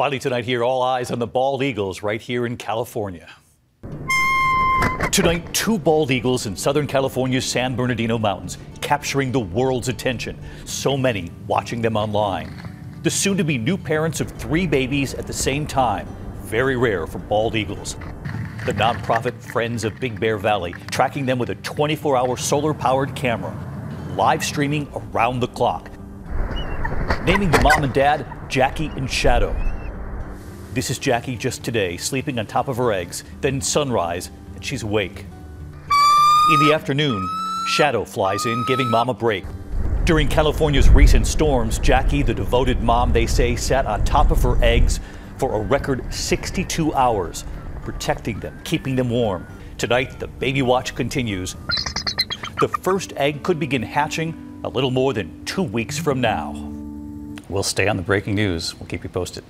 Finally, tonight, here, all eyes on the bald eagles right here in California. Tonight, two bald eagles in Southern California's San Bernardino Mountains, capturing the world's attention. So many watching them online. The soon to be new parents of three babies at the same time. Very rare for bald eagles. The nonprofit Friends of Big Bear Valley tracking them with a 24 hour solar powered camera, live streaming around the clock. Naming the mom and dad Jackie and Shadow. This is Jackie just today, sleeping on top of her eggs. Then sunrise, and she's awake. In the afternoon, Shadow flies in, giving mom a break. During California's recent storms, Jackie, the devoted mom they say, sat on top of her eggs for a record 62 hours, protecting them, keeping them warm. Tonight, the baby watch continues. The first egg could begin hatching a little more than two weeks from now. We'll stay on the breaking news. We'll keep you posted.